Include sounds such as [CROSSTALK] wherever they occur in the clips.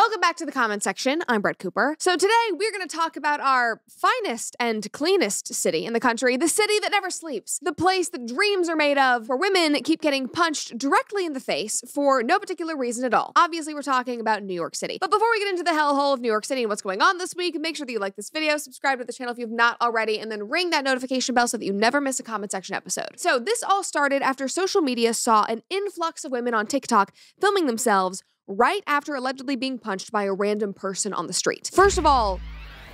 Welcome back to the comment section. I'm Brett Cooper. So today we're going to talk about our finest and cleanest city in the country, the city that never sleeps, the place that dreams are made of, where women keep getting punched directly in the face for no particular reason at all. Obviously, we're talking about New York City. But before we get into the hellhole of New York City and what's going on this week, make sure that you like this video, subscribe to the channel if you've not already, and then ring that notification bell so that you never miss a comment section episode. So this all started after social media saw an influx of women on TikTok filming themselves right after allegedly being punched by a random person on the street. First of all,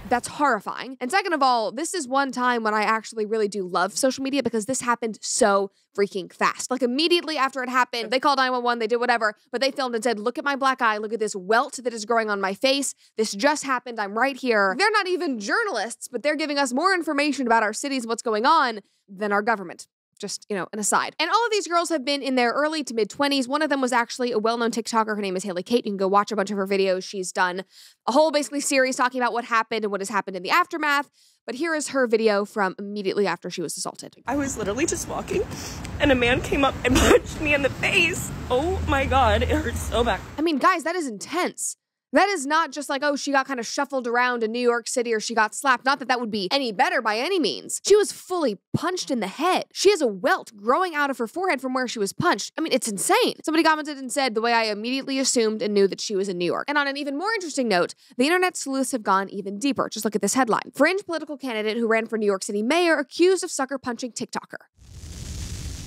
that's horrifying. And second of all, this is one time when I actually really do love social media because this happened so freaking fast. Like immediately after it happened, they called 911, they did whatever, but they filmed and said, Look at my black eye, look at this welt that is growing on my face. This just happened, I'm right here. They're not even journalists, but they're giving us more information about our cities, what's going on, than our government just, you know, an aside. And all of these girls have been in their early to mid 20s. One of them was actually a well known TikToker. Her name is Halley Kate. You can go watch a bunch of her videos. She's done a whole basically series talking about what happened and what has happened in the aftermath. But here is her video from immediately after she was assaulted. I was literally just walking and a man came up and [LAUGHS] punched me in the face. Oh my God, it hurts so bad. I mean, guys, that is intense. That is not just like, oh, she got kind of shuffled around in New York City or she got slapped. Not that that would be any better by any means. She was fully punched in the head. She has a welt growing out of her forehead from where she was punched. I mean, it's insane. Somebody commented and said, the way I immediately assumed and knew that she was in New York. And on an even more interesting note, the internet sleuths have gone even deeper. Just look at this headline Fringe political candidate who ran for New York City mayor accused of sucker punching TikToker.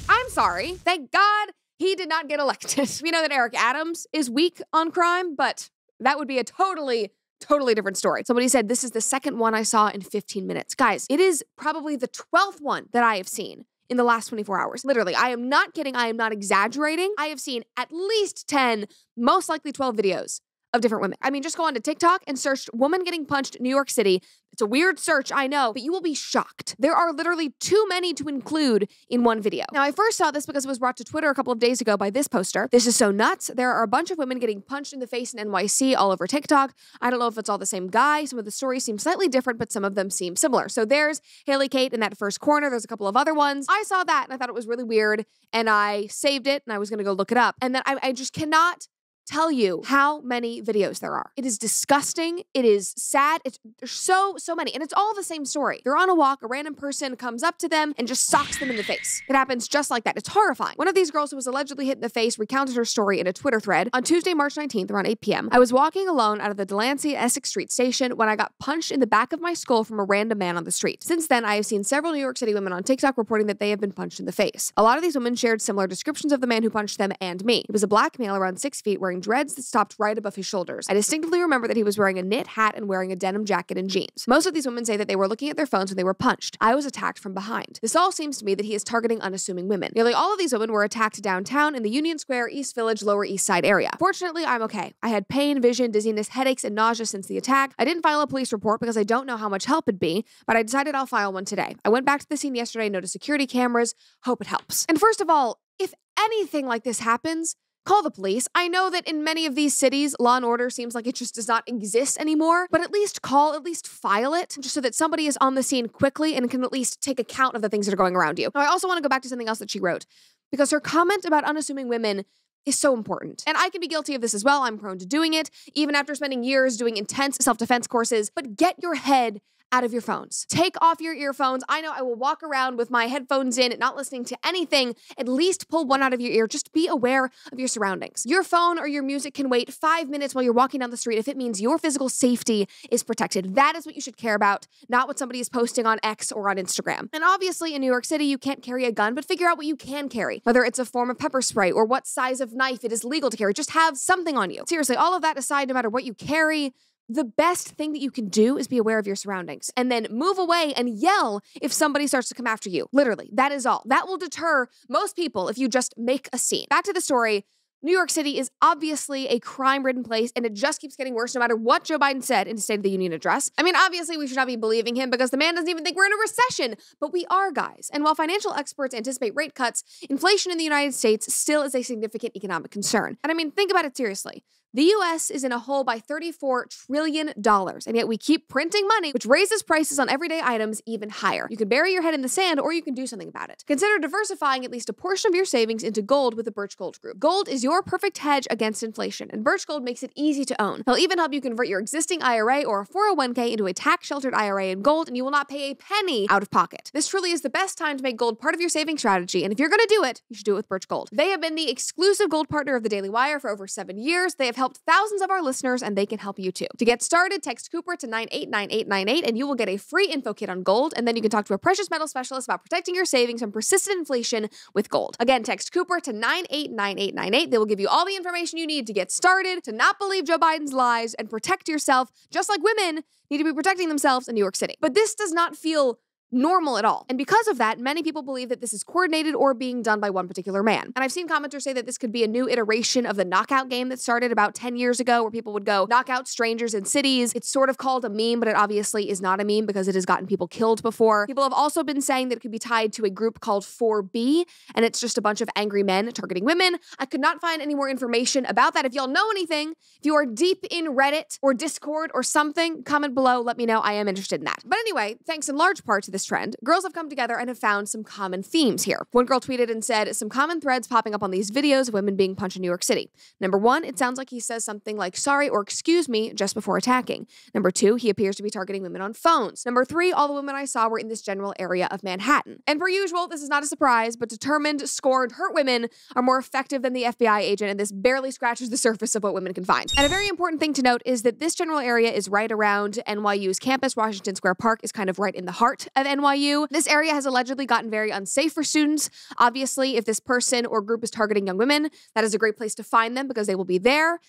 I'm sorry. Thank God he did not get elected. [LAUGHS] we know that Eric Adams is weak on crime, but that would be a totally totally different story. Somebody said this is the second one I saw in 15 minutes. Guys, it is probably the 12th one that I have seen in the last 24 hours. Literally, I am not kidding. I am not exaggerating. I have seen at least 10, most likely 12 videos of different women. I mean, just go on to TikTok and search woman getting punched New York City. It's a weird search, I know, but you will be shocked. There are literally too many to include in one video. Now, I first saw this because it was brought to Twitter a couple of days ago by this poster. This is so nuts. There are a bunch of women getting punched in the face in NYC all over TikTok. I don't know if it's all the same guy. Some of the stories seem slightly different, but some of them seem similar. So there's Halley Kate in that first corner. There's a couple of other ones. I saw that and I thought it was really weird and I saved it and I was to go look it up. And then I, I just cannot tell you how many videos there are. It is disgusting. It is sad. It's there's so so many, and it's all the same story. They're on a walk. A random person comes up to them and just socks them in the face. It happens just like that. It's horrifying. One of these girls who was allegedly hit in the face recounted her story in a Twitter thread on Tuesday, March 19th, around 8 p.m. I was walking alone out of the Delancey Essex Street station when I got punched in the back of my skull from a random man on the street. Since then, I have seen several New York City women on TikTok reporting that they have been punched in the face. A lot of these women shared similar descriptions of the man who punched them and me. It was a black male around six feet wearing dreads that stopped right above his shoulders. I distinctly remember that he was wearing a knit hat and wearing a denim jacket and jeans. Most of these women say that they were looking at their phones when they were punched. I was attacked from behind. This all seems to me that he is targeting unassuming women. Nearly all of these women were attacked downtown in the Union Square, East Village, Lower East Side area. Fortunately, I'm okay. I had pain, vision, dizziness, headaches, and nausea since the attack. I didn't file a police report because I don't know how much help it'd be, but I decided I'll file one today. I went back to the scene yesterday, noticed security cameras, hope it helps. And first of all, if anything like this happens, Call the police. I know that in many of these cities, law and order seems like it just does not exist anymore, but at least call, at least file it, just so that somebody is on the scene quickly and can at least take account of the things that are going around you. Now, I also want to go back to something else that she wrote, because her comment about unassuming women is so important. And I can be guilty of this as well. I'm prone to doing it, even after spending years doing intense self defense courses. But get your head out of your phones. Take off your earphones. I know I will walk around with my headphones in, not listening to anything. At least pull one out of your ear. Just be aware of your surroundings. Your phone or your music can wait five minutes while you're walking down the street if it means your physical safety is protected. That is what you should care about, not what somebody is posting on X or on Instagram. And obviously, in New York City, you can't carry a gun, but figure out what you can carry, whether it's a form of pepper spray or what size of knife it is legal to carry. Just have something on you. Seriously, all of that aside, no matter what you carry, the best thing that you can do is be aware of your surroundings and then move away and yell if somebody starts to come after you. Literally, that is all. That will deter most people if you just make a scene. Back to the story. New York City is obviously a crime ridden place, and it just keeps getting worse no matter what Joe Biden said in his State of the Union address. I mean, obviously, we should not be believing him because the man doesn't even think we're in a recession, but we are, guys. And while financial experts anticipate rate cuts, inflation in the United States still is a significant economic concern. And I mean, think about it seriously. The US is in a hole by $34 trillion, and yet we keep printing money, which raises prices on everyday items even higher. You can bury your head in the sand or you can do something about it. Consider diversifying at least a portion of your savings into gold with the Birch Gold Group. Gold is your perfect hedge against inflation, and Birch Gold makes it easy to own. They'll even help you convert your existing IRA or a 401k into a tax sheltered IRA in gold, and you will not pay a penny out of pocket. This truly is the best time to make gold part of your saving strategy, and if you're going to do it, you should do it with Birch Gold. They have been the exclusive gold partner of the Daily Wire for over seven years. They have helped thousands of our listeners, and they can help you too. To get started, text Cooper to 989898 and you will get a free info kit on gold, and then you can talk to a precious metal specialist about protecting your savings from persistent inflation with gold. Again, text Cooper to 989898. They will give you all the information you need to get started, to not believe Joe Biden's lies, and protect yourself, just like women need to be protecting themselves in New York City. But this does not feel normal at all. And because of that, many people believe that this is coordinated or being done by one particular man. And I've seen commenters say that this could be a new iteration of the knockout game that started about 10 years ago, where people would go knock out strangers in cities. It's sort of called a meme, but it obviously is not a meme because it has gotten people killed before. People have also been saying that it could be tied to a group called 4B, and it's just a bunch of angry men targeting women. I could not find any more information about that. If y'all know anything, if you are deep in Reddit or Discord or something, comment below. Let me know. I am interested in that. But anyway, thanks in large part to this trend, girls have come together and have found some common themes here. One girl tweeted and said, Some common threads popping up on these videos of women being punched in New York City. Number one, it sounds like he says something like sorry or excuse me just before attacking. Number two, he appears to be targeting women on phones. Number three, all the women I saw were in this general area of Manhattan. And per usual, this is not a surprise, but determined, scorned, hurt women are more effective than the FBI agent, and this barely scratches the surface of what women can find. And a very important thing to note is that this general area is right around NYU's campus. Washington Square Park is kind of right in the heart of NYU. This area has allegedly gotten very unsafe for students. Obviously, if this person or group is targeting young women, that is a great place to find them because they will be there.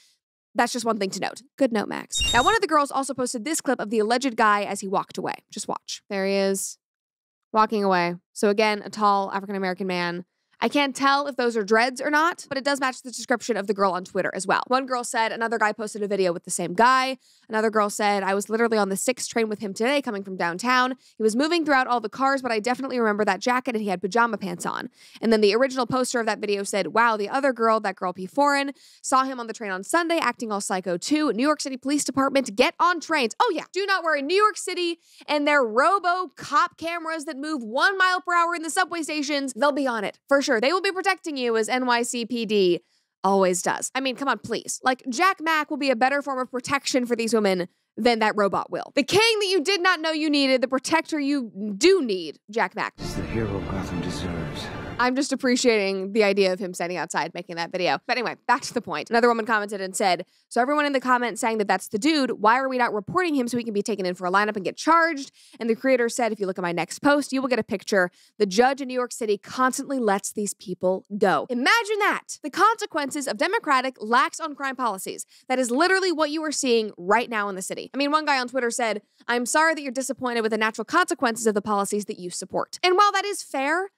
That's just one thing to note. Good note, Max. Now, one of the girls also posted this clip of the alleged guy as he walked away. Just watch. There he is, walking away. So, again, a tall African American man I can't tell if those are dreads or not, but it does match the description of the girl on Twitter as well. One girl said another guy posted a video with the same guy. Another girl said, I was literally on the sixth train with him today coming from downtown. He was moving throughout all the cars, but I definitely remember that jacket and he had pajama pants on. And then the original poster of that video said, Wow, the other girl, that girl P. Foreign, saw him on the train on Sunday acting all psycho too. New York City Police Department, get on trains. Oh, yeah, do not worry. New York City and their robo cop cameras that move one mile per hour in the subway stations, they'll be on it for sure. They will be protecting you as NYCPD always does. I mean, come on, please. Like, Jack Mack will be a better form of protection for these women than that robot will. The king that you did not know you needed, the protector you do need, Jack Mack. Is the hero Gotham deserves. [LAUGHS] I'm just appreciating the idea of him standing outside making that video. But anyway, back to the point. Another woman commented and said, So everyone in the comments saying that that's the dude, why are we not reporting him so he can be taken in for a lineup and get charged? And the creator said, If you look at my next post, you will get a picture. The judge in New York City constantly lets these people go. Imagine that. The consequences of Democratic lax on crime policies. That is literally what you are seeing right now in the city. I mean, one guy on Twitter said, I'm sorry that you're disappointed with the natural consequences of the policies that you support. And while that is fair,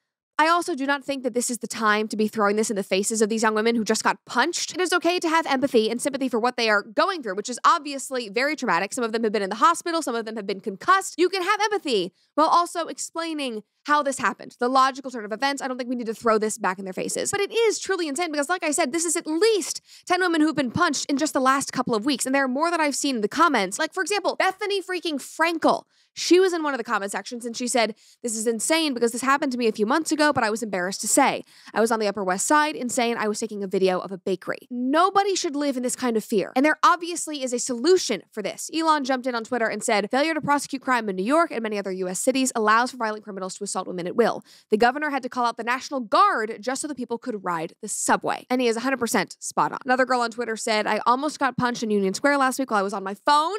I also do not think that this is the time to be throwing this in the faces of these young women who just got punched. It is okay to have empathy and sympathy for what they are going through, which is obviously very traumatic. Some of them have been in the hospital, some of them have been concussed. You can have empathy while also explaining how this happened, the logical turn of events. I don't think we need to throw this back in their faces. But it is truly insane because, like I said, this is at least 10 women who've been punched in just the last couple of weeks. And there are more that I've seen in the comments. Like, for example, Bethenny freaking Frankel. She was in one of the comment sections and she said, This is insane because this happened to me a few months ago, but I was embarrassed to say. I was on the Upper West Side insane. I was taking a video of a bakery. Nobody should live in this kind of fear. And there obviously is a solution for this. Elon jumped in on Twitter and said, Failure to prosecute crime in New York and many other US cities allows for violent criminals to assault women at will. The governor had to call out the National Guard just so the people could ride the subway. And he is 100% spot on. Another girl on Twitter said, I almost got punched in Union Square last week while I was on my phone.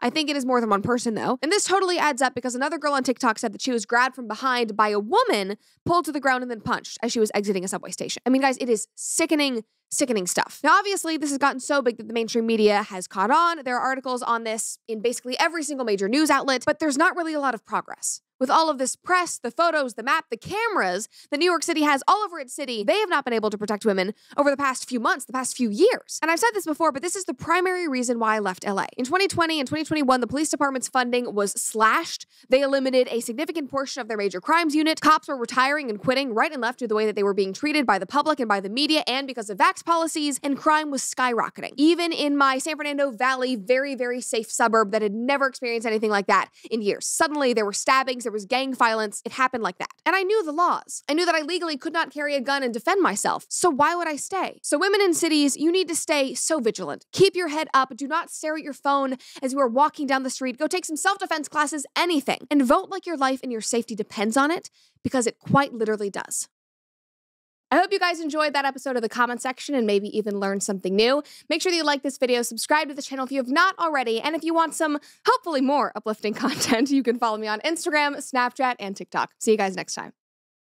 I think it is more than one person though. And this totally adds up because another girl on TikTok said that she was grabbed from behind by a woman, pulled to the ground, and then punched as she was exiting a subway station. I mean, guys, it is sickening sickening stuff. Now, obviously, this has gotten so big that the mainstream media has caught on. There are articles on this in basically every single major news outlet, but there's not really a lot of progress With all of this press, the photos, the map, the cameras that New York City has all over its city, they have not been able to protect women over the past few months, the past few years. And I've said this before, but this is the primary reason why I left LA. In 2020 and 2021, the police department's funding was slashed. They eliminated a significant portion of their major crimes unit. Cops were retiring and quitting right and left due to the way that they were being treated by the public and by the media and because of policies, and crime was skyrocketing. Even in my San Fernando Valley, very, very safe suburb that had never experienced anything like that in years. Suddenly, there were stabbings, there was gang violence. It happened like that. And I knew the laws. I knew that I legally could not carry a gun and defend myself. So why would I stay? So, women in cities, you need to stay so vigilant. Keep your head up. Do not stare at your phone as you are walking down the street. Go take some self defense classes, anything. And vote like your life and your safety depends on it because it quite literally does. I hope you guys enjoyed that episode of the comment section and maybe even learned something new. Make sure that you like this video, subscribe to the channel if you have not already, and if you want some, hopefully more uplifting [LAUGHS] content, you can follow me on Instagram, Snapchat, and TikTok. See you guys next time.